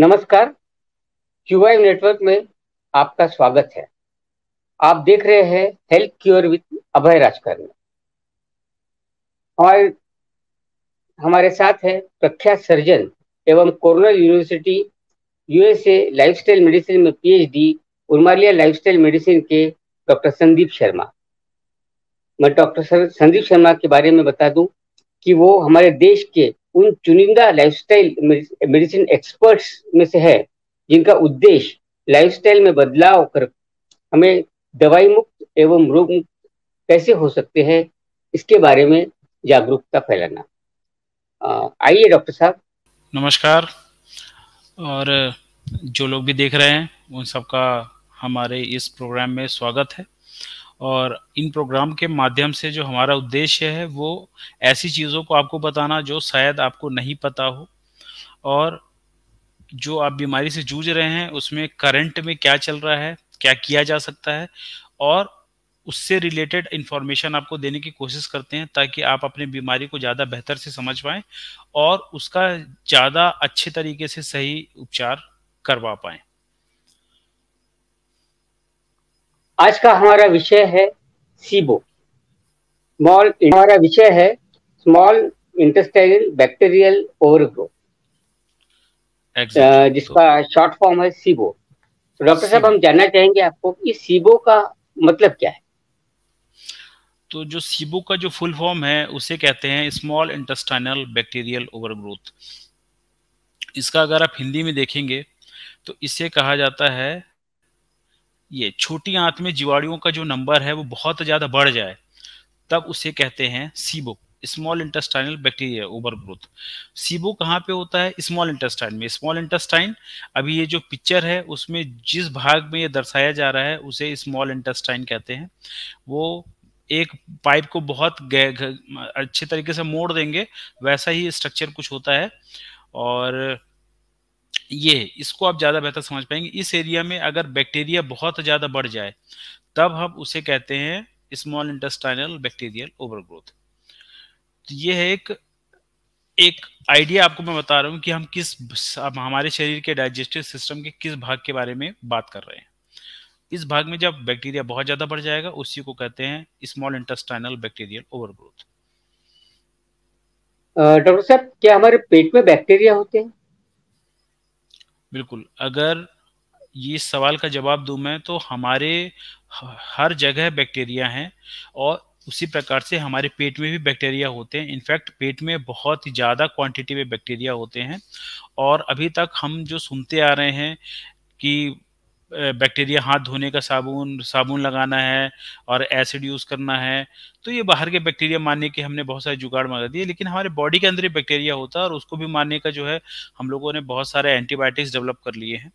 नमस्कार। QI network में आपका स्वागत है। आप देख रहे हैं health cure with Abhay Rajkarni. और हमारे साथ है प्रख्यात सर्जन एवं Cornell university USA lifestyle medicine में पीएचडी उर्मालिया लाइफस्टाइल मेडिसिन के डॉक्टर संदीप शर्मा। मैं डॉक्टर संदीप शर्मा के बारे में बता दूँ कि वो हमारे देश के उन चुनिंदा लाइफस्टाइल मेडिसिन एक्सपर्ट्स में से है, जिनका उद्देश्य लाइफस्टाइल में बदलाव कर हमें दवाई मुक्त एवं रोग मुक्त कैसे हो सकते हैं, इसके बारे में जागरूकता फैलाना। आइए डॉक्टर साहब। नमस्कार। और जो लोग भी देख रहे हैं, उन सबका हमारे इस प्रोग्राम में स्वागत है। और इन प्रोग्राम के माध्यम से जो हमारा उद्देश्य है, वो ऐसी चीज़ों को आपको बताना जो शायद आपको नहीं पता हो। और जो आप बीमारी से जूझ रहे हैं, उसमें करंट में क्या चल रहा है, क्या किया जा सकता है, और उससे रिलेटेड इंफॉर्मेशन आपको देने की कोशिश करते हैं, ताकि आप अपनी बीमारी को ज़्यादा बेहतर से समझ पाएँ और उसका ज़्यादा अच्छे तरीके से सही उपचार करवा पाएँ। आज का हमारा विषय है सीबो स्मॉल हमारा विषय है स्मॉल इंटेस्टाइनल बैक्टीरियल ओवरग्रोथ जिसका शॉर्ट फॉर्म है सीबो तो डॉक्टर साहब हम जानना चाहेंगे आपको कि सीबो का मतलब क्या है? तो जो सीबो का जो फुल फॉर्म है उसे कहते हैं स्मॉल इंटेस्टाइनल बैक्टीरियल ओवरग्रोथ इसका अगर आप हिंदी में देखेंगे तो इसे कहा जाता है ये छोटी आंत में जीवाणुओं का जो नंबर है वो बहुत ज़्यादा बढ़ जाए, तब उसे कहते हैं SIBO small intestinal bacteria overgrowth SIBO कहाँ पे होता है? स्मॉल इंटेस्टाइन में। स्मॉल इंटेस्टाइन अभी ये जो पिक्चर है, उसमें जिस भाग में ये दर्शाया जा रहा है, उसे स्मॉल इंटेस्टाइन कहते हैं। वो एक पाइप को बहुत अच्छे तरीके से मोड़ देंगे, वैसा ही स्ट्रक्चर कुछ होता है। और ये, इसको आप ज़्यादा बेहतर समझ पाएँगे। इस एरिया में अगर बैक्टीरिया बहुत ज़्यादा बढ़ जाए, तब हम उसे कहते हैं स्मॉल इंटेस्टाइनल बैक्टीरियल ओवरग्रोथ ये है एक एक आइडिया आपको मैं बता रहा हूँ कि हम किस हमारे शरीर के डाइजेस्टिव सिस्टम के किस भाग के बारे में बात कर रहे हैं। इस भाग में जब बैक्टीरिया बहुत ज़्यादा बढ़ जाएगा, उसी को कहते हैं small intestinal bacterial overgrowth doctor साहब, क्या हमारे पेट में बैक्टीरिया होते हैं? बिल्कुल। अगर ये सवाल का जवाब दूँ मैं तो हमारे हर जगह बैक्टीरिया हैं और उसी प्रकार से हमारे पेट में भी बैक्टीरिया होते हैं। इनफैक्ट पेट में बहुत ही ज़्यादा क्वांटिटी में बैक्टीरिया होते हैं और अभी तक हम जो सुनते आ रहे हैं कि बैक्टीरिया हाथ धोने का साबुन साबुन लगाना है और एसिड यूज़ करना है तो ये बाहर के बैक्टीरिया मारने के हमने बहुत सारे जुगाड़ मार दिए, लेकिन हमारे बॉडी के अंदर ही बैक्टीरिया होता है और उसको भी मारने का जो है हम लोगों ने बहुत सारे एंटीबायोटिक्स डेवलप कर लिए हैं।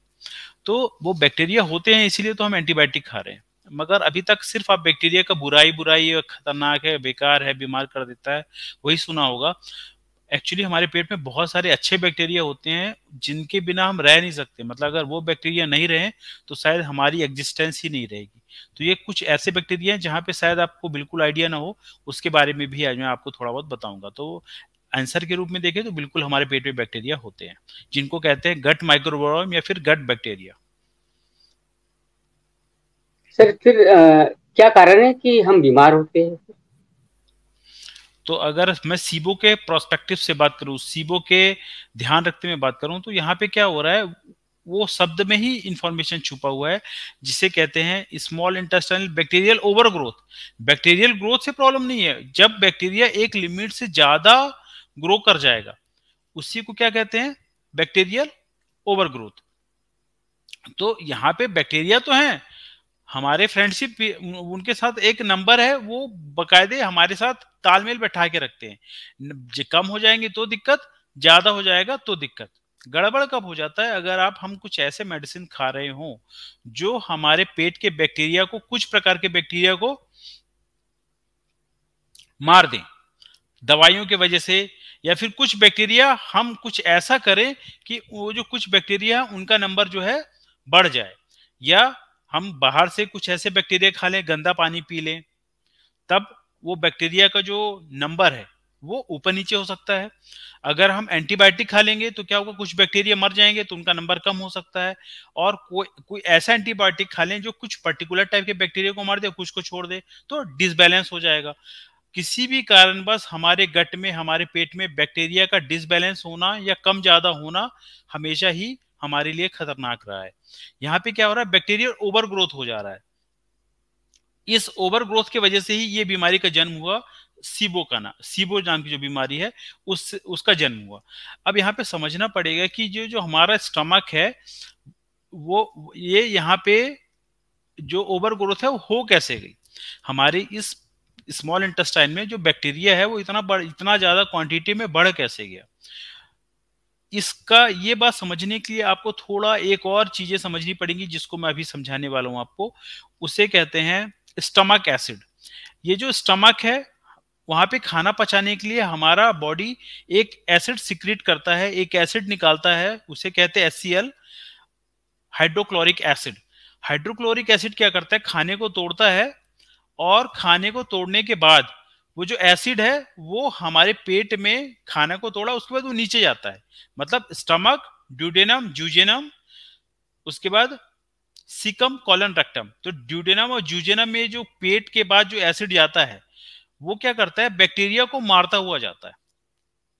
तो वो बैक्टीरिया होते हैं, इसीलिए तो हम एंटीबायोटिक खा रहे हैं, मगर अभी तक सिर्फ़ आप बैक्टीरिया का बुराई बुराई खतरनाक है, बेकार है, बीमार कर देता है, वही सुना होगा। एक्चुअली हमारे पेट में बहुत सारे अच्छे बैक्टीरिया होते हैं जिनके बिना हम रह नहीं सकते। मतलब अगर वो बैक्टीरिया नहीं रहे तो शायद हमारी एग्जिस्टेंस ही नहीं रहेगी। तो ये कुछ ऐसे बैक्टीरिया हैं जहाँ पे शायद आपको बिल्कुल आइडिया ना हो उसके बारे में भी आज मैं आपको थोड़ा बहुत बताऊँगा। तो आंसर के रूप में देखें तो बिल्कुल हमारे पेट में बैक्टीरिया होते हैं जिनको कहते हैं गट माइक्रोबोम या फिर गट बैक्टीरिया सर फिर आ, क्या कारण है कि हम बीमार होते हैं? तो अगर मैं सीबो के प्रोस्पेक्टिव से बात करूँ, सीबो के ध्यान रखते में बात करूँ तो यहाँ पे क्या हो रहा है, वो शब्द में ही इंफॉर्मेशन छुपा हुआ है, जिसे कहते हैं small intestinal bacterial overgrowth bacterial growth से प्रॉब्लम नहीं है। जब बैक्टीरिया एक लिमिट से ज़्यादा ग्रो कर जाएगा, उसी को क्या कहते हैं? बैक्टीरियल ओवर ग्रोथ तो यहाँ पे बैक्टीरिया तो है हमारे फ्रेंडशिप उनके साथ एक नंबर है, वो बकायदे हमारे साथ तालमेल बैठा के रखते हैं। कम हो जाएँगे तो दिक्कत, ज़्यादा हो जाएगा तो दिक्कत। गड़बड़ कब हो जाता है अगर आप, हम कुछ ऐसे मेडिसिन खा रहे हो, जो हमारे पेट के बैक्टीरिया को, कुछ प्रकार के बैक्टीरिया को मार दें। दवाइयों की वजह से या फिर कुछ बैक्टीरिया हम कुछ ऐसा करें कि वो जो कुछ बैक्टीरिया उनका नंबर जो है बढ़ जाए। या हम बाहर से कुछ ऐसे बैक्टीरिया खा लें, गंदा पानी पी लें, तब वो बैक्टीरिया का जो नंबर है, वो ऊपर नीचे हो सकता है। अगर हम एंटीबायोटिक खा लेंगे तो क्या होगा, कुछ बैक्टीरिया मर जाएँगे तो उनका नंबर कम हो सकता है। और कोई कोई ऐसा एंटीबायोटिक खा लें, जो कुछ पर्टिकुलर टाइप के बैक्टीरिया को मार दे, कुछ को छोड़ दे तो डिसबैलेंस हो जाएगा। किसी भी कारणवश हमारे गट में, हमारे पेट में बैक्टीरिया का डिसबैलेंस होना या कम ज़्यादा होना हमेशा ही हमारे लिए खतरनाक रहा है। यहाँ पे क्या हो रहा है? बैक्टीरिया ओवर ग्रोथ हो जा रहा है। इस ओवर ग्रोथ की वजह से ही ये बीमारी का जन्म हुआ सीबो का ना सीबो नाम की जो बीमारी है, उस, उसका जन्म हुआ। अब यहाँ पे समझना पड़ेगा कि जो जो हमारा स्टमक है, वो, ये यहाँ पे जो ओवर ग्रोथ है, वो हो कैसे गई? हमारे इस स्मॉल इंटेस्टाइन में जो बैक्टीरिया है, वो इतना बढ़ इतना ज़्यादा क्वांटिटी में बढ़ कैसे गया? इसका ये बात समझने के लिए आपको थोड़ा एक और चीज़ें समझनी पड़ेंगी जिसको मैं अभी समझाने वाला हूँ आपको। उसे कहते हैं स्टमक एसिड। ये जो स्टमक है, वहाँ पे खाना पचाने के लिए हमारा बॉडी एक एसिड सिक्रिएट करता है, एक एसिड निकालता है, उसे कहते हैं S hydrochloric acid. Hydrochloric acid क्या करता है? खाने को तोड़ता है और खाने को तोड़ने के बाद वो जो एसिड है, वो हमारे पेट में खाना को तोड़ा, उसके बाद वो नीचे जाता है। मतलब स्टमक, ड्यूडेनम, जूजेनम, उसके बाद सिकम, कॉलन, रेक्टम। तो ड्यूडेनम और जूजेनम में जो पेट के बाद जो एसिड जाता है, वो क्या करता है? बैक्टीरिया को मारता हुआ जाता है।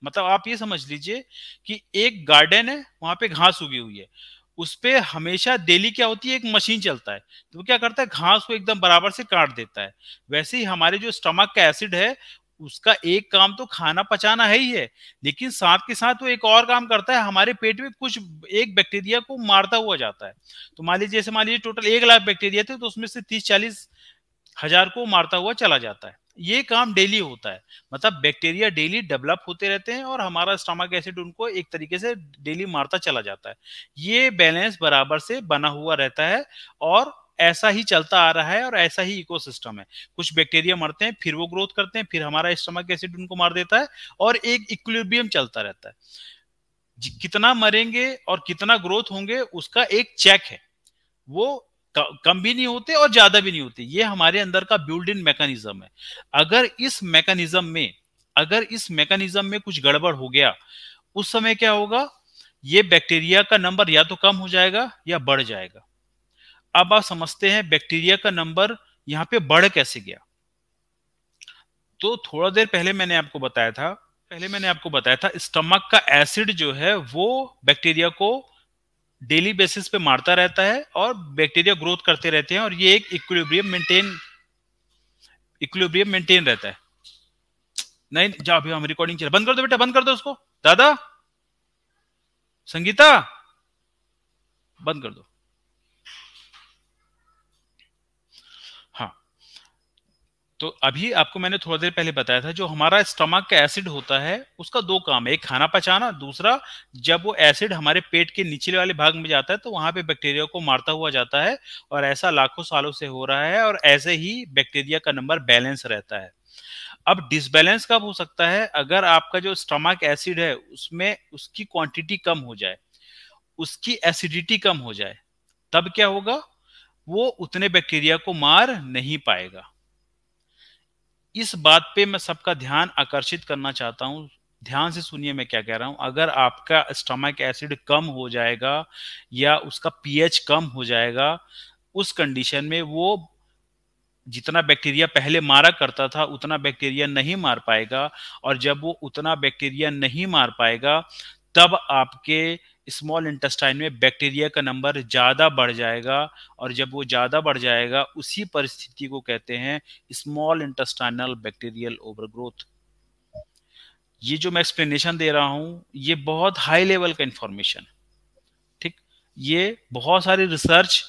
मतलब आप ये समझ लीजिए कि एक गार्डन है, वहाँ पे घास उगी हुई है। उस पर हमेशा डेली क्या होती है, एक मशीन चलता है। तो क्या करता है, घास को एकदम बराबर से काट देता है। वैसे ही हमारे जो स्टमक का एसिड है, उसका एक काम तो खाना पचाना है ही है, लेकिन साथ के साथ वो एक और काम करता है, हमारे पेट में कुछ एक बैक्टीरिया को मारता हुआ जाता है। तो मान लीजिए, जैसे मान लीजिए टोटल एक लाख बैक्टीरिया थे तो उसमें से तीस चालीस हज़ार को मारता हुआ चला जाता है। ये काम डेली होता है। मतलब बैक्टीरिया डेली डेवलप होते रहते हैं और हमारा स्टमक एसिड उनको एक तरीके से डेली मारता चला जाता है। ये बैलेंस बराबर से बना हुआ रहता है और ऐसा ही चलता आ रहा है और ऐसा ही इकोसिस्टम है। कुछ बैक्टीरिया मरते हैं, फिर वो ग्रोथ करते हैं, फिर हमारा स्टमक एसिड उनको मार देता है और एक इक्विलिब्रियम चलता रहता है। कितना मरेंगे और कितना ग्रोथ होंगे उसका एक चेक है। वो कम भी नहीं होते और ज़्यादा भी नहीं होते। ये हमारे अंदर का बिल्ड इन मैकेनिज्म है। अगर इस मैकेनिज्म में, अगर इस मैकेनिज्म में कुछ गड़बड़ हो गया, उस समय क्या होगा? ये बैक्टीरिया का नंबर या तो कम हो जाएगा या बढ़ जाएगा। अब आप समझते हैं बैक्टीरिया का नंबर यहाँ पे बढ़ कैसे गया। तो थोड़ा देर पहले मैंने आपको बताया था, पहले मैंने आपको बताया था स्टमक का एसिड जो है वो बैक्टीरिया को डेली बेसिस पे मारता रहता है और बैक्टीरिया ग्रोथ करते रहते हैं और ये एक इक्विलिब्रियम मेंटेन इक्विलिब्रियम मेंटेन रहता है। नहीं जाओ अभी हम रिकॉर्डिंग चल। बंद कर दो बेटा, बंद कर दो उसको। दादा? संगीता? बंद कर दो। तो अभी आपको मैंने थोड़ा देर पहले बताया था, जो हमारा स्टमक का एसिड होता है, उसका दो काम है। एक खाना पचाना, दूसरा जब वो एसिड हमारे पेट के निचले वाले भाग में जाता है तो वहाँ पे बैक्टीरिया को मारता हुआ जाता है और ऐसा लाखों सालों से हो रहा है और ऐसे ही बैक्टीरिया का नंबर बैलेंस रहता है। अब डिसबैलेंस कब हो सकता है? अगर आपका जो स्टमक एसिड है, उसमें उसकी क्वांटिटी कम हो जाए, उसकी एसिडिटी कम हो जाए, तब क्या होगा? वो उतने बैक्टीरिया को मार नहीं पाएगा। इस बात पे मैं सबका ध्यान आकर्षित करना चाहता हूँ। ध्यान से सुनिए मैं क्या कह रहा हूँ। अगर आपका स्टमक एसिड कम हो जाएगा या उसका पीएच कम हो जाएगा, उस कंडीशन में वो जितना बैक्टीरिया पहले मारा करता था, उतना बैक्टीरिया नहीं मार पाएगा और जब वो उतना बैक्टीरिया नहीं मार पाएगा, तब आपके स्मॉल इंटेस्टाइन में बैक्टीरिया का नंबर ज़्यादा बढ़ जाएगा और जब वो ज़्यादा बढ़ जाएगा, उसी परिस्थिति को कहते हैं स्मॉल इंटेस्टाइनल बैक्टीरियल ओवरग्रोथ ये जो मैं एक्सप्लेनेशन दे रहा हूँ, ये बहुत हाई लेवल का इंफॉर्मेशन ठीक? ये बहुत सारी रिसर्च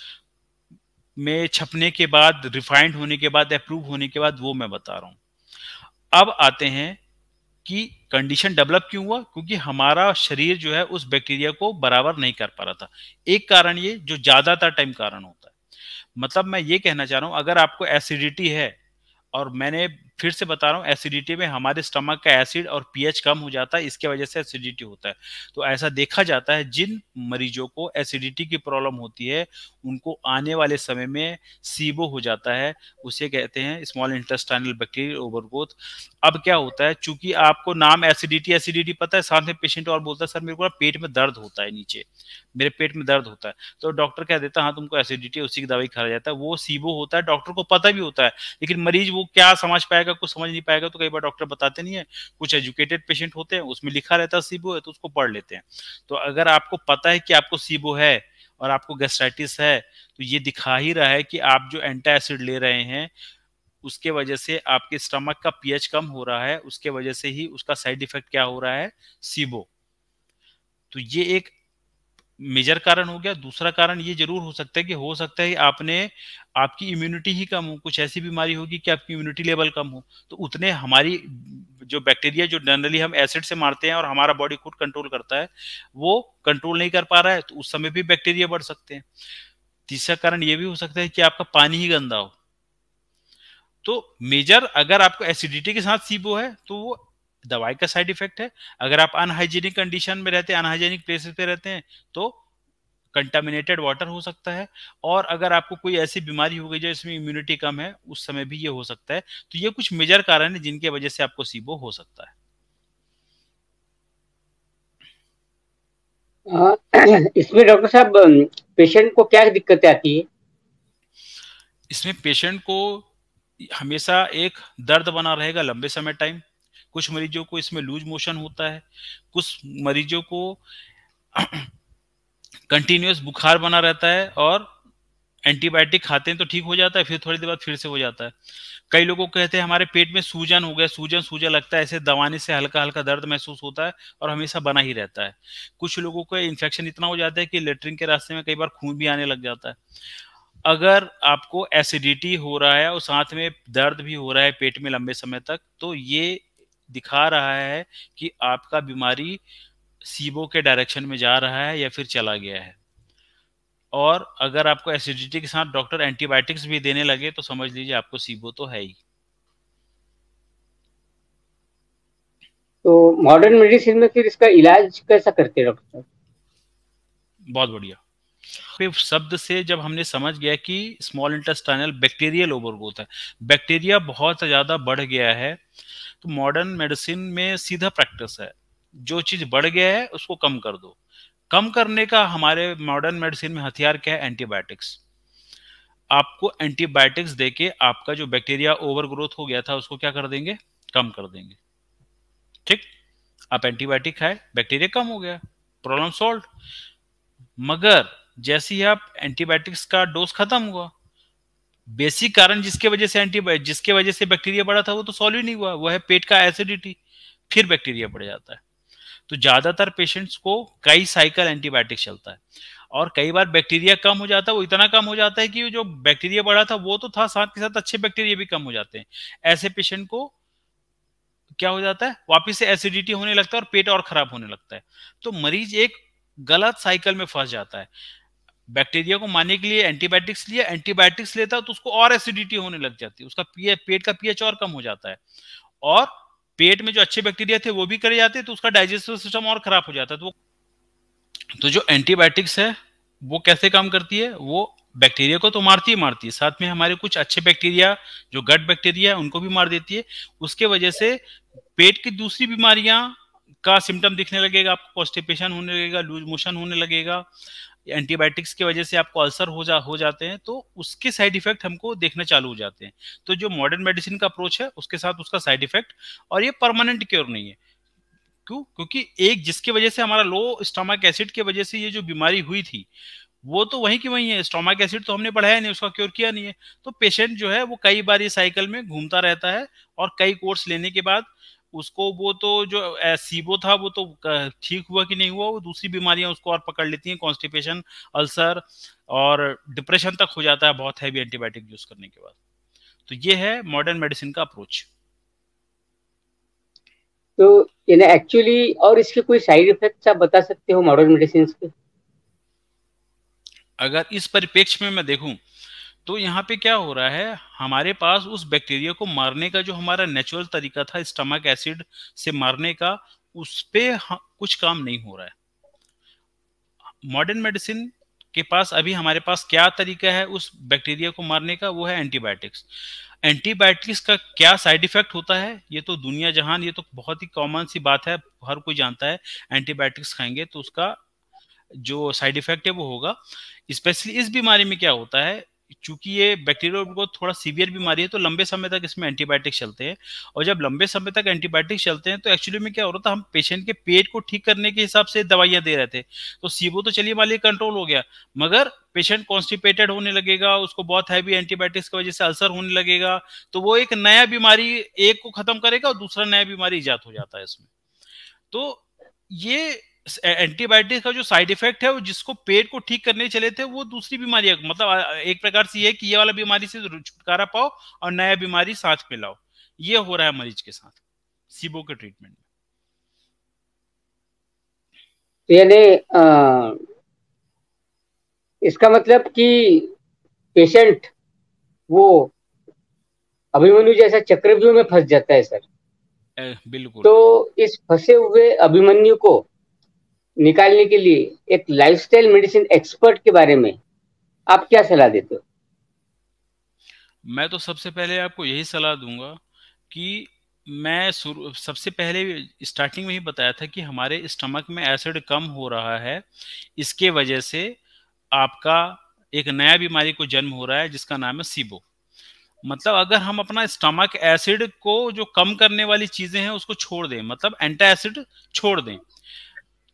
में छपने के बाद रिफाइंड होने के बाद अप्रूव होने के बाद वो मैं बता रहा हूँ। अब आते हैं कि कंडीशन डेवलप क्यों हुआ? क्योंकि हमारा शरीर जो है उस बैक्टीरिया को बराबर नहीं कर पा रहा था। एक कारण ये, जो ज़्यादातर टाइम कारण होता है। मतलब मैं ये कहना चाह रहा हूँ, अगर आपको एसिडिटी है और मैंने फिर से बता रहा हूँ एसिडिटी में हमारे स्टमक का एसिड और पीएच कम हो जाता है, इसके वजह से एसिडिटी होता है। तो ऐसा देखा जाता है, जिन मरीजों को एसिडिटी की प्रॉब्लम होती है, उनको आने वाले समय में सीबो हो जाता है, उसे कहते हैं स्मॉल इंटेस्टाइनल बैक्टीरियल ओवरग्रोथ अब क्या होता है, चूँकि आपको नाम एसिडिटी एसिडिटी पता है, साथ में पेशेंट और बोलता है, सर, मेरे को पेट में दर्द होता है नीचे, मेरे पेट में दर्द होता है। तो डॉक्टर कह देता है हाँ तुमको एसिडिटी उसी की दवाई खाया जाता है। वो सीबो होता है डॉक्टर को पता भी होता है, लेकिन मरीज़ वो क्या समझ पाएगा कुछ समझ नहीं पाएगा तो कई बार डॉक्टर बताते नहीं है। कुछ एजुकेटेड पेशेंट होते हैं, उसमें लिखा रहता है सीबो है तो उसको पढ़ लेते हैं। तो अगर आपको पता है कि आपको सीबो है और आपको गैस्ट्राइटिस है तो ये दिखा ही रहा है कि आप जो एंटा एसिड ले रहे हैं, उसके वजह से आपके स्टमक का पीएच कम हो रहा है, उसके वजह से ही उसका साइड इफ़ेक्ट क्या हो रहा है? सीबो तो ये एक मेजर कारण हो गया, दूसरा कारण ये ज़रूर हो सकता है कि हो सकता है आपने, आपकी इम्यूनिटी ही कम हो, कुछ ऐसी बीमारी होगी कि आपकी इम्यूनिटी लेवल कम हो। तो उतने हमारी जो बैक्टीरिया जो जनरली हम एसिड से मारते हैं और हमारा बॉडी खुद कंट्रोल करता है, वो कंट्रोल नहीं कर पा रहा है तो उस समय भी बैक्टीरिया बढ़ सकते हैं। तीसरा कारण ये भी हो सकता है कि आपका पानी ही गंदा हो। तो मेजर अगर आपको एसिडिटी के साथ सीबो है तो वो दवाई का साइड इफ़ेक्ट है। अगर आप अनहाइजीनिक कंडीशन में रहते हैं अनहाइजीनिक प्लेसेस पे रहते हैं तो कंटामिनेटेड वाटर हो सकता है और अगर आपको कोई ऐसी बीमारी हो गई जो इसमें इम्यूनिटी कम है उस समय भी ये हो सकता है। तो ये कुछ मेजर कारण है जिनके वजह से आपको सीबो हो सकता है। इसमें डॉक्टर साहब पेशेंट को क्या दिक्कतें आती है? इसमें पेशेंट को हमेशा एक दर्द बना रहेगा लंबे समय टाइम। कुछ मरीजों को इसमें लूज मोशन होता है, कुछ मरीजों को कंटिन्यूस बुखार बना रहता है और एंटीबायोटिक खाते हैं तो ठीक हो जाता है, फिर थोड़ी देर बाद फिर से हो जाता है। कई लोगों को कहते हैं, हमारे पेट में सूजन हो गया, सूजन सूजन लगता है, ऐसे दवाने से हल्का हल्का दर्द महसूस होता है और हमेशा बना ही रहता है। कुछ लोगों को इन्फेक्शन इतना हो जाता है कि लेटरिन के रास्ते में कई बार खून भी आने लग जाता है। अगर आपको एसिडिटी हो रहा है और साथ में दर्द भी हो रहा है पेट में लंबे समय तक तो ये दिखा रहा है कि आपका बीमारी सीबो के डायरेक्शन में जा रहा है या फिर चला गया है। और अगर आपको एसिडिटी के साथ डॉक्टर एंटीबायोटिक्स भी देने लगे तो समझ लीजिए आपको सीबो तो है ही। तो मॉडर्न मेडिसिन में फिर इसका इलाज कैसा करते हैं डॉक्टर बहुत बढ़िया। फिर शब्द से जब हमने समझ गया कि स्मॉल इंटेस्टाइनल बैक्टीरियल ओवरग्रोथ है बैक्टीरिया बहुत ज़्यादा बढ़ गया है तो मॉडर्न मेडिसिन में सीधा प्रैक्टिस है। जो चीज़ बढ़ गया है, उसको कम कर दो। कम करने का हमारे मॉडर्न मेडिसिन में हथियार क्या है? एंटीबायोटिक्स आपको एंटीबायोटिक्स देके आपका जो बैक्टीरिया ओवर ग्रोथ हो गया था, उसको क्या कर देंगे? कम कर देंगे। ठीक? आप एंटीबायोटिक खाए बैक्टीरिया कम हो गया। प्रॉब्लम सॉल्व मगर जैसे ही आप एंटीबायोटिक्स का डोज खत्म हुआ बेसिक कारण जिसके वजह से एंटी जिसके वजह से बैक्टीरिया बढ़ा था, वो तो सॉल्व ही नहीं हुआ। वो है पेट का एसिडिटी फिर बैक्टीरिया बढ़ जाता है। तो ज़्यादातर पेशेंट्स को कई साइकिल एंटीबायोटिक चलता है। और कई बार बैक्टीरिया कम हो जाता है, वो इतना कम हो जाता है कि जो बैक्टीरिया बढ़ा था, वो तो था, साथ के साथ अच्छे बैक्टीरिया भी कम हो जाते हैं। ऐसे पेशेंट को क्या हो जाता है? वापिस से एसिडिटी होने लगता है और पेट और खराब होने लगता है। तो मरीज़ एक गलत साइकिल में फंस जाता है। बैक्टीरिया को मारने के लिए एंटीबायोटिक्स लिया, एंटीबायोटिक्स लेता तो उसको और एसिडिटी होने लग जाती है, उसका पीए पेट का पीएच और कम हो जाता है। और पेट में जो अच्छे बैक्टीरिया थे वो भी करे जाते तो उसका डाइजेस्टिव सिस्टम और खराब हो जाता है। तो तो जो एंटीबायोटिक्स है, वो कैसे काम करती है? वो बैक्टीरिया को तो मारती ही मारती है, साथ में हमारे कुछ अच्छे बैक्टीरिया, जो गट बैक्टीरिया है, उनको भी मार देती है। उसके वजह से पेट की दूसरी बीमारियाँ का सिम्टम दिखने लगेगा, आपको कॉन्स्टिपेशन होने लगेगा, लूज मोशन होने लगेगा एंटीबायोटिक्स की वजह से आपको अल्सर हो जा, हो जाते हैं तो उसके साइड इफ़ेक्ट हमको देखने चालू हो जाते हैं। तो जो मॉडर्न मेडिसिन का अप्रोच है, उसके साथ उसका साइड इफ़ेक्ट और ये परमानेंट क्योर नहीं है। क्यों? क्योंकि एक जिसकी वजह से हमारा लो स्टोमक एसिड की वजह से ये जो बीमारी हुई थी, वो तो वहीं की वहीं है। स्टोमक एसिड तो हमने बढ़ाया नहीं, उसका क्योर किया नहीं है। तो पेशेंट जो है, वो कई बार ये साइकिल में घूमता रहता है, और कई कोर्स लेने के बाद उसको वो तो जो सीबो था वो तो ठीक हुआ कि नहीं हुआ वो दूसरी बीमारियाँ उसको और पकड़ लेती हैं कॉन्स्टिपेशन अल्सर और डिप्रेशन तक हो जाता है बहुत हैवी एंटीबायोटिक यूज़ करने के बाद। तो ये है मॉडर्न मेडिसिन का अप्रोच तो एक्चुअली और इसके कोई साइड इफेक्ट्स आप बता सकते हो मॉडर्न मेडिसिन के? अगर इस परिप्रेक्ष्य में मैं देखूँ तो यहाँ पे क्या हो रहा है? हमारे पास उस बैक्टीरिया को मारने का जो हमारा नेचुरल तरीका था, स्टमक एसिड से मारने का, उस पर कुछ काम नहीं हो रहा है। मॉडर्न मेडिसिन के पास अभी हमारे पास क्या तरीका है उस बैक्टीरिया को मारने का? वो है एंटीबायोटिक्स। एंटीबायोटिक्स का क्या साइड इफ़ेक्ट होता है? ये तो दुनिया जहान, ये तो बहुत ही कॉमन सी बात है, हर कोई जानता है, एंटीबायोटिक्स खाएँगे तो उसका जो साइड इफ़ेक्ट है वो होगा। स्पेशली इस बीमारी में क्या होता है चूँकि ये बैक्टीरिया को थोड़ा सीवियर बीमारी है तो लंबे समय तक इसमें एंटीबायोटिक चलते हैं। और जब लंबे समय तक एंटीबायोटिक चलते हैं तो एक्चुअली में क्या हो रहा था, हम पेशेंट के पेट को ठीक करने के हिसाब से दवाइयाँ दे रहे थे। तो सीबो तो चलिए वाली कंट्रोल हो गया, मगर पेशेंट कॉन्स्टिपेटेड होने लगेगा, उसको बहुत हैवी एंटीबायोटिक्स की वजह से अल्सर होने लगेगा तो वो एक नया बीमारी, एक को खत्म करेगा और दूसरा नया बीमारी ईजाद हो जाता है इसमें। तो ये एंटीबायोटिक का जो साइड इफ़ेक्ट है वो जिसको पेट को ठीक करने चले थे वो दूसरी बीमारी है। मतलब एक प्रकार से ये कि ये वाला बीमारी से छुटकारा पाओ और नया बीमारी साथ में लाओ। ये हो रहा है मरीज़ के साथ सीबो के ट्रीटमेंट में। तो यानी इसका मतलब कि पेशेंट वो अभिमन्यु जैसा चक्रव्यूह में फंस जाता है सर। बिल्कुल। तो इस फंसे हुए अभिमन्यु को निकालने के लिए एक लाइफस्टाइल मेडिसिन एक्सपर्ट के बारे में आप क्या सलाह देते हो? मैं तो सबसे पहले आपको यही सलाह दूँगा कि मैं सबसे पहले स्टार्टिंग में ही बताया था कि हमारे स्टमक में एसिड कम हो रहा है। इसके वजह से आपका एक नया बीमारी को जन्म हो रहा है, जिसका नाम है सीबो मतलब अगर हम अपना स्टमक एसिड को जो कम करने वाली चीज़ें हैं, उसको छोड़ दें मतलब एंटा एसिड छोड़ दें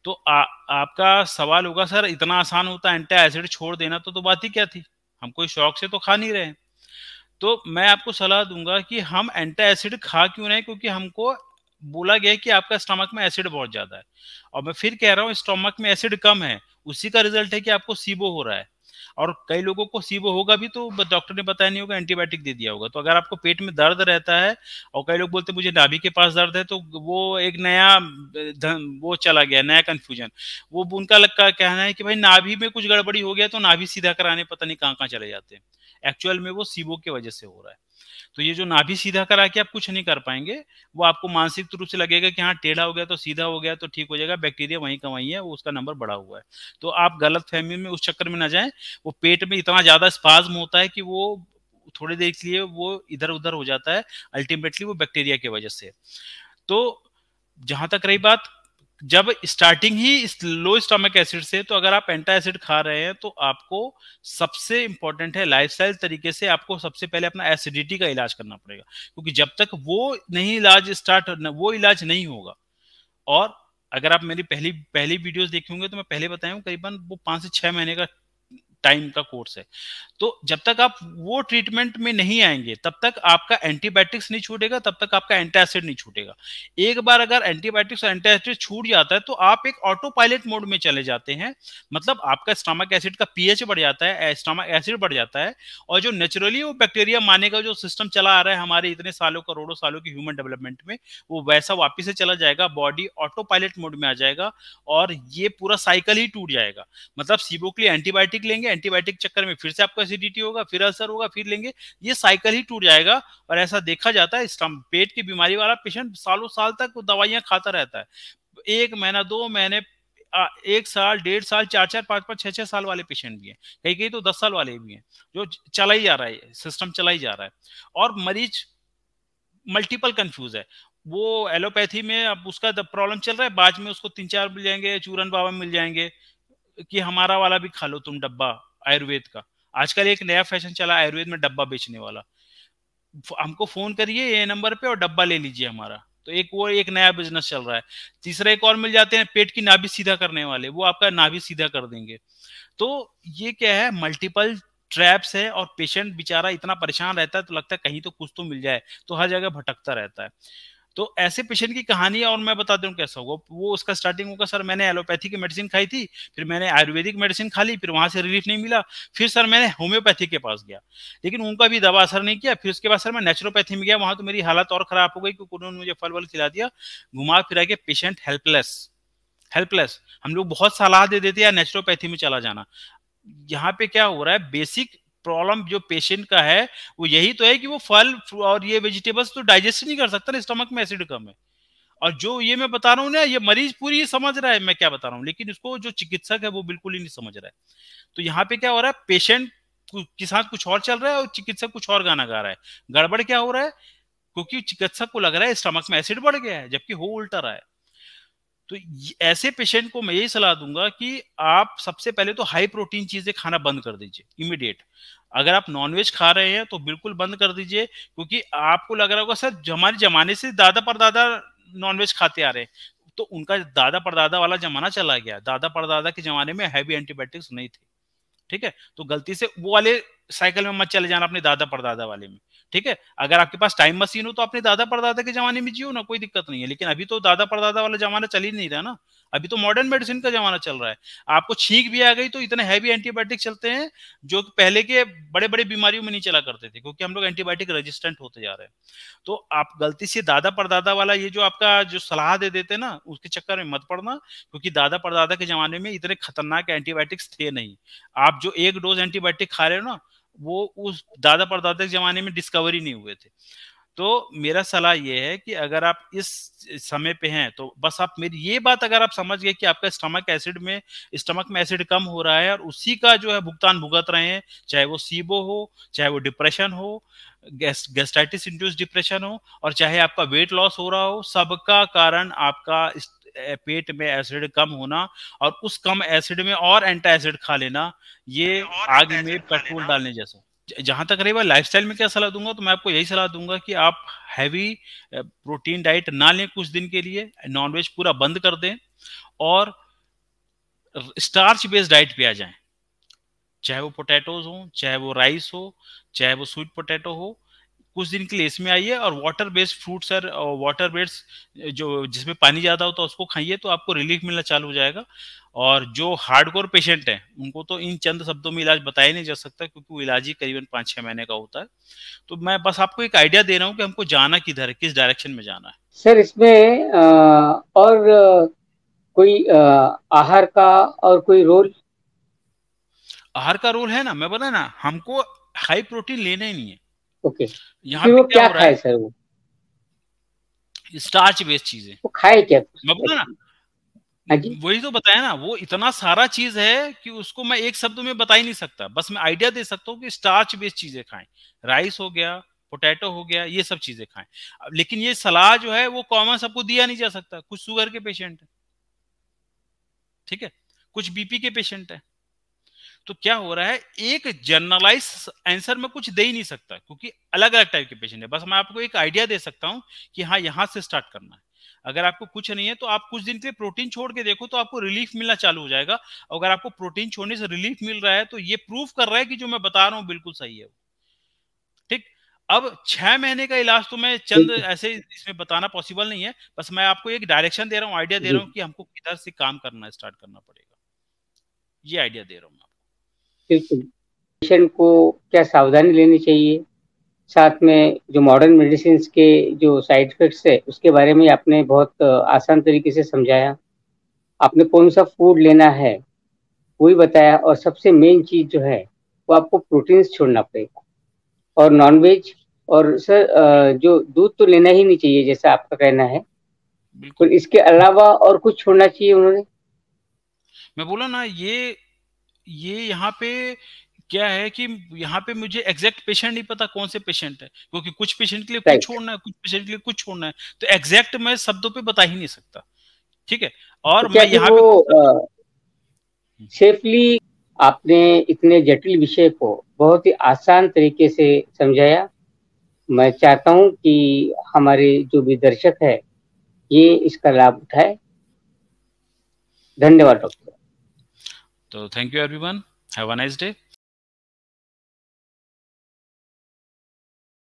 तो आ, आपका सवाल होगा सर इतना आसान होता एंटी एसिड छोड़ देना तो तो बात ही क्या थी? हम कोई शौक से तो खा नहीं रहे तो मैं आपको सलाह दूँगा कि हम एंटी एसिड खा क्यों रहे क्योंकि हमको बोला गया कि आपका स्टमक में एसिड बहुत ज़्यादा है। और मैं फिर कह रहा हूँ स्टमक में एसिड कम है उसी का रिज़ल्ट है कि आपको सीबो हो रहा है। और कई लोगों को सीबो होगा भी तो डॉक्टर ने बताया नहीं होगा एंटीबायोटिक दे दिया होगा। तो अगर आपको पेट में दर्द रहता है और कई लोग बोलते मुझे नाभि के पास दर्द है तो वो एक नया वो चला गया, नया कंफ्यूजन वो, उनका लग, का कहना है कि भाई नाभि में कुछ गड़बड़ी हो गया तो नाभि सीधा कराने पता नहीं कहाँ कहाँ चले जाते हैं। एक्चुअल में वो सीबो की वजह से हो रहा है। तो ये जो नाभि सीधा करा के आप कुछ नहीं कर पाएँगे, वो आपको मानसिक रूप से लगेगा कि हाँ टेढ़ा हो गया तो सीधा हो गया तो ठीक हो जाएगा, बैक्टीरिया वहीं का वहीं है, वो उसका नंबर बढ़ा हुआ है। तो आप गलत फहमी में उस चक्कर में ना जाए, वो पेट में इतना ज़्यादा स्पाज्म होता है कि वो थोड़ी देर के लिए वो इधर उधर हो जाता है, अल्टीमेटली वो बैक्टीरिया की वजह से। तो जहाँ तक रही बात जब स्टार्टिंग ही लो स्टमक एसिड से तो अगर आप एंटा एसिड खा रहे हैं तो आपको सबसे इंपॉर्टेंट है लाइफस्टाइल तरीके से आपको सबसे पहले अपना एसिडिटी का इलाज करना पड़ेगा। क्योंकि जब तक वो नहीं इलाज स्टार्ट वो इलाज नहीं होगा। और अगर आप मेरी पहली पहली वीडियोस देखे होंगे तो मैं पहले बताया हूँ, करीबन वो पाँच से छह महीने का टाइम का कोर्स है। तो जब तक आप वो ट्रीटमेंट में नहीं आएँगे, तब तक आपका एंटीबायोटिक्स नहीं छूटेगा, तब तक आपका एंटासिड नहीं छूटेगा। एक बार अगर एंटीबायोटिक्स और एंटासिड छूट जाता है तो आप एक ऑटो पायलट मोड में चले जाते हैं। मतलब आपका स्टमक एसिड का पीएच बढ़ जाता है स्टमक एसिड बढ़ जाता है, और जो नेचुरली वो बैक्टीरिया माने का जो सिस्टम चला आ रहा है हमारे इतने सालों, करोड़ों सालों की ह्यूमन डेवलपमेंट में, वो वैसा वापिस से चला जाएगा बॉडी ऑटो पायलट मोड में आ जाएगा, और ये पूरा साइकिल ही टूट जाएगा। मतलब सीबो के लिए एंटीबायोटिक लेंगे एंटीबायोटिक चक्कर में फिर से आपको एसिडिटी होगा, फिर अल्सर होगा, फिर लेंगे। ये साइकिल ही टूट जाएगा और ऐसा देखा जाता है स्टम पेट की बीमारी वाला पेशेंट सालों साल तक दवाइयाँ खाता रहता है। एक महीना, दो महीने एक साल, डेढ़ साल, चार चार, पाँच पाँच, छह छह साल वाले पेशेंट भी हैं। कई कई तो दस साल वाले भी हैं, जो चला ही जा रहा है सिस्टम चला ही जा रहा है। और मरीज़ मल्टीपल कंफ्यूज है। वो एलोपैथी में अब उसका प्रॉब्लम चल रहा है, बाद में उसको तीन चार मिल जाएँगे, चूरन बाबा मिल जाएँगे। कि हमारा वाला भी खा लो तुम डब्बा, आयुर्वेद का। आजकल एक नया फ़ैशन चला, आयुर्वेद में डब्बा बेचने वाला। हमको फ़ोन करिए ये नंबर पे और डब्बा ले लीजिए हमारा। तो एक, वो एक नया बिज़नेस चल रहा है। तीसरा एक और मिल जाते हैं, पेट की नाभि सीधा करने वाले। वो आपका नाभि सीधा कर देंगे। तो ये क्या है मल्टीपल ट्रैप्स है और पेशेंट बेचारा इतना परेशान रहता है तो लगता है कहीं तो कुछ तो मिल जाए तो हर जगह भटकता रहता है। तो ऐसे पेशेंट की कहानी और मैं बता दूँ कैसा होगा वो उसका स्टार्टिंग होगा सर, मैंने एलोपैथी की मेडिसिन खाई थी, फिर मैंने आयुर्वेदिक मेडिसिन खा ली, फिर वहाँ से रिलीफ नहीं मिला, फिर सर मैंने होम्योपैथी के पास गया। लेकिन उनका भी दवा असर नहीं किया, फिर उसके बाद सर मैं नेचुरोपैथी में गया, वहाँ तो मेरी हालत और खराब हो गई क्योंकि उन्होंने मुझे फल वल खिला दिया, घुमा फिरा के पेशेंट हेल्पलेस हेल्पलेस हम लोग बहुत सलाह दे देते हैं नेचुरोपैथी में चला जाना। यहाँ पे क्या हो रहा है बेसिक प्रॉब्लम जो पेशेंट का है, वो यही तो है कि वो फल, और ये वेजिटेबल्स तो डाइजेस्ट नहीं कर सकता ना स्टमक में एसिड कम है। और जो ये मैं बता रहा हूँ ना, ये मरीज़ पूरी समझ रहा है, मैं क्या बता रहा हूँ, लेकिन इसको जो चिकित्सक है वो बिल्कुल ही नहीं समझ रहा है। तो यहाँ पे क्या हो रहा है पेशेंट के साथ कुछ और चल रहा है और चिकित्सक कुछ और गाना गा रहा है। गड़बड़ क्या हो रहा है, क्योंकि चिकित्सक को लग रहा है स्टमक में एसिड बढ़ गया है, जबकि हो उल्टा रहा है। तो ऐसे पेशेंट को मैं यही सलाह दूँगा कि आप सबसे पहले तो हाई प्रोटीन चीज़ें खाना बंद कर दीजिए इमिडिएट अगर आप नॉनवेज खा रहे हैं तो बिल्कुल बंद कर दीजिए, क्योंकि आपको लग रहा होगा, सर हमारे जमाने से दादा परदादा नॉनवेज खाते आ रहे हैं। तो उनका दादा परदादा वाला जमाना चला गया। दादा परदादा के जमाने में हैवी एंटीबायोटिक्स नहीं थे। ठीक है? तो गलती से वो वाले साइकिल में मत चले जाना अपने दादा परदादा वाले में, ठीक है? अगर आपके पास टाइम मशीन हो तो अपने दादा परदादा के जमाने में जियो ना, कोई दिक्कत नहीं है। लेकिन अभी तो दादा परदादा वाला जमाना चल ही नहीं रहा ना। अभी तो मॉडर्न मेडिसिन का जमाना चल रहा है। आपको छींक भी आ गई तो इतने हैवी एंटीबायोटिक चलते हैं, जो पहले के बड़े बड़े बीमारियों में नहीं चला करते थे, क्योंकि हम लोग एंटीबायोटिक रेजिस्टेंट होते जा रहे हैं। तो आप गलती से दादा परदादा वाला ये जो आपका जो सलाह दे देते ना, उसके चक्कर में मत पड़ना, क्योंकि दादा परदादा के जमाने में इतने खतरनाक एंटीबायोटिक्स थे नहीं। आप जो एक डोज एंटीबायोटिक खा रहे हो ना, वो उस दादा परदादा के जमाने में डिस्कवरी नहीं हुए थे। तो मेरा सलाह यह है कि अगर आप इस समय पे हैं तो बस आप मेरी ये बात अगर आप समझ गए कि आपका स्टमक एसिड में स्टमक में एसिड कम हो रहा है और उसी का जो है भुगतान भुगत रहे हैं चाहे वो सीबो हो चाहे वो डिप्रेशन हो गैस गैस्ट्राइटिस इंड्यूस डिप्रेशन हो और चाहे आपका वेट लॉस हो रहा हो सबका कारण आपका पेट में एसिड कम होना और उस कम एसिड में और एंटा एसिड खा लेना ये आग में पेट्रोल डालने जैसा। जहाँ तक रही बात लाइफस्टाइल में क्या सलाह दूँगा तो मैं आपको यही सलाह दूँगा कि आप हैवी प्रोटीन डाइट ना लें कुछ दिन के लिए नॉनवेज पूरा बंद कर दें और स्टार्च बेस्ड डाइट पे आ जाएँ। चाहे वो पोटैटोज हो, चाहे वो राइस हो, चाहे वो स्वीट पोटैटो हो, कुछ दिन के लिए इसमें आइए और वाटर बेस्ड फ्रूट सर वाटर बेस्ड जो जिसमें पानी ज़्यादा होता है उसको खाइए तो आपको रिलीफ मिलना चालू हो जाएगा। और जो हार्डकोर पेशेंट हैं उनको तो इन चंद शब्दों में इलाज बताया नहीं जा सकता क्योंकि वो इलाज ही करीबन पाँच छः महीने का होता है। तो मैं बस आपको एक आइडिया दे रहा हूँ कि हमको जाना किधर है किस डायरेक्शन में जाना है। सर इसमें आ, और कोई आ, आहार का और कोई रोल आहार का रोल है ना मैं बता ना हमको हाई प्रोटीन लेना ही नहीं है। ओके यहाँ पे क्या, क्या खाए सर वो? स्टार्च बेस्ड चीज़ें। वो खाए क्या? मैं बोला ना हाँ वही तो बताया ना, वो इतना सारा चीज़ है कि उसको मैं एक शब्द में बता ही नहीं सकता। बस मैं आइडिया दे सकता हूँ कि स्टार्च बेस्ड चीज़ें खाएँ। राइस हो गया पोटैटो हो गया, ये सब चीज़ें खाएँ। लेकिन ये सलाह जो है, वो कॉमन सबको दिया नहीं जा सकता। कुछ शुगर के पेशेंट है। ठीक है? कुछ बीपी के पेशेंट है। तो क्या हो रहा है? एक जर्नलाइज आंसर में कुछ दे ही नहीं सकता, क्योंकि अलग अलग टाइप के पेशेंट है। बस मैं आपको एक आइडिया दे सकता हूँ कि हाँ यहाँ से स्टार्ट करना है। अगर आपको कुछ नहीं है तो आप कुछ दिन के लिए प्रोटीन छोड़ के देखो तो आपको रिलीफ मिलना चालू हो जाएगा। अगर आपको प्रोटीन छोड़ने से रिलीफ मिल रहा है तो ये प्रूफ कर रहा है कि जो मैं बता रहा हूँ बिल्कुल सही है ठीक? अब छह महीने का इलाज तो मैं चंद ऐसे इसमें बताना पॉसिबल नहीं है बस मैं आपको एक डायरेक्शन दे रहा हूँ आइडिया दे रहा हूँ कि हमको किधर से काम करना स्टार्ट करना पड़ेगा। ये आइडिया दे रहा हूँ बिल्कुल। पेशेंट को क्या सावधानी लेनी चाहिए? साथ में जो मॉडर्न मेडिसिन के जो साइड इफेक्ट्स है उसके बारे में आपने बहुत आसान तरीके से समझाया। आपने कौन सा फ़ूड लेना है वही बताया और सबसे मेन चीज़ जो है वो आपको प्रोटीन्स छोड़ना पड़ेगा। और नॉनवेज और सर जो दूध तो लेना ही नहीं चाहिए जैसा आपका कहना है। बिल्कुल। इसके अलावा और कुछ छोड़ना चाहिए उन्होंने? मैं बोला ना ये ये यहाँ पे क्या है कि यहाँ पे मुझे एग्जैक्ट पेशेंट नहीं पता कौन से पेशेंट है क्योंकि कुछ पेशेंट के लिए कुछ छोड़ना है कुछ पेशेंट के लिए कुछ छोड़ना है तो एग्जैक्ट मैं शब्दों पे बता ही नहीं सकता ठीक है? और तो मैं यहाँ पे सेफली आपने इतने जटिल विषय को बहुत ही आसान तरीके से समझाया। मैं चाहता हूँ कि हमारे जो भी दर्शक है ये इसका लाभ उठाए। धन्यवाद डॉक्टर। तो thank you everyone have a nice day